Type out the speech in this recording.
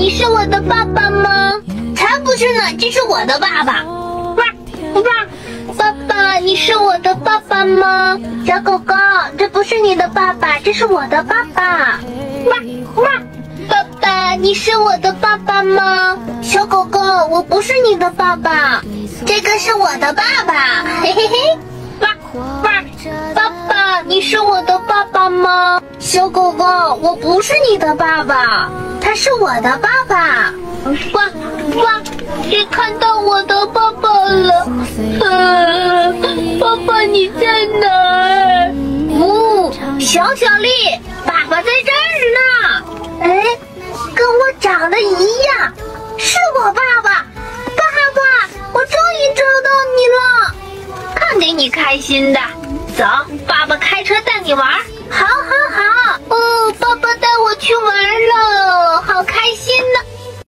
你是我的爸爸吗？才不是呢，这是我的爸爸。哇哇，爸爸，你是我的爸爸吗？小狗狗，这不是你的爸爸，这是我的爸爸。哇哇，爸爸，你是我的爸爸吗？小狗狗，我不是你的爸爸，这个是我的爸爸。嘿嘿嘿，哇哇，爸爸，你是我的爸爸吗？小狗狗，我不是你的爸爸，他是我的爸爸。爸爸，你看到我的爸爸了？呃，爸爸你在哪儿？呜，小小丽，爸爸在这儿呢。哎，跟我长得一样，是我爸爸。爸爸，我终于找到你了，看给你开心的。走，爸爸开车带你玩。好